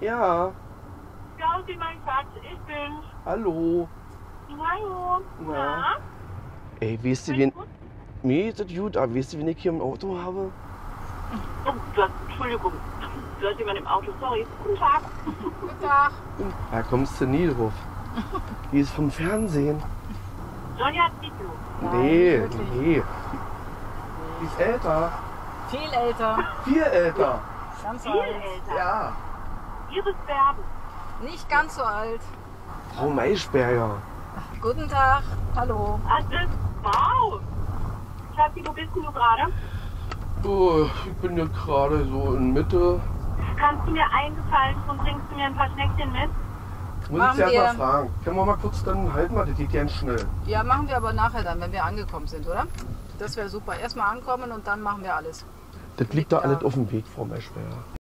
Ja, Klausi, mein Schatz, ich bin's. hallo. Hallo. Na? Ey, weißt du, wen. Mir ist das gut, aber weißt du, wen ich hier im Auto habe? Oh, du hast, Entschuldigung. Du hast jemanden im Auto, sorry. Guten Tag. Guten Tag. Da kommst du nie drauf. Die ist vom Fernsehen. Sonja. Nein, nee, nee. Die ist älter. Viel älter. Viel älter. Ganz Viel alt. älter. Ja. Iris Berben. Nicht ganz so alt. Frau Maischberger. Guten Tag. Hallo. Ach, das, wow. Schatzi, wo bist denn du gerade? Oh, ich bin jetzt gerade so in Mitte. Kannst du mir eingefallen und bringst du mir ein paar Schneckchen mit? Muss Machen ich zuerst mal wir. fragen. Können wir mal kurz dann halten, mal, das geht ganz schnell. Ja, machen wir aber nachher dann, wenn wir angekommen sind, oder? Das wäre super. Erstmal ankommen und dann machen wir alles. Das liegt da Liegt da. alles auf dem Weg, Frau Maischberger.